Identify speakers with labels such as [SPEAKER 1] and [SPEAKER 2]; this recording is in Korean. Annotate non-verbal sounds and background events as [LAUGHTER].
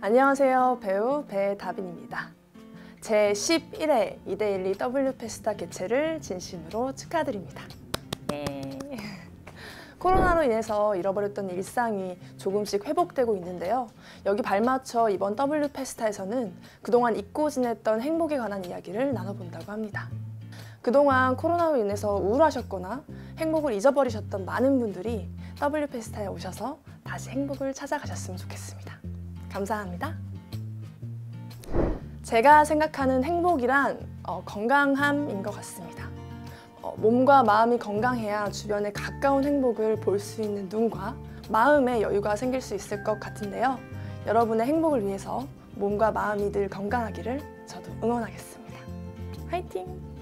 [SPEAKER 1] 안녕하세요. 배우 배다빈입니다. 제 11회 2대1 W 페스타 개최를 진심으로 축하드립니다.
[SPEAKER 2] 네. [LAUGHS]
[SPEAKER 1] 코로나로 인해서 잃어버렸던 일상이 조금씩 회복되고 있는데요. 여기 발맞춰 이번 W 페스타에서는 그동안 잊고 지냈던 행복에 관한 이야기를 나눠본다고 합니다. 그동안 코로나로 인해서 우울하셨거나 행복을 잊어버리셨던 많은 분들이 W 페스타에 오셔서 다시 행복을 찾아가셨으면 좋겠습니다. 감사합니다. 제가 생각하는 행복이란 어, 건강함인 것 같습니다. 어, 몸과 마음이 건강해야 주변에 가까운 행복을 볼 수 있는 눈과 마음의 여유가 생길 수 있을 것 같은데요. 여러분의 행복을 위해서 몸과 마음이 늘 건강하기를 저도 응원하겠습니다. 화이팅!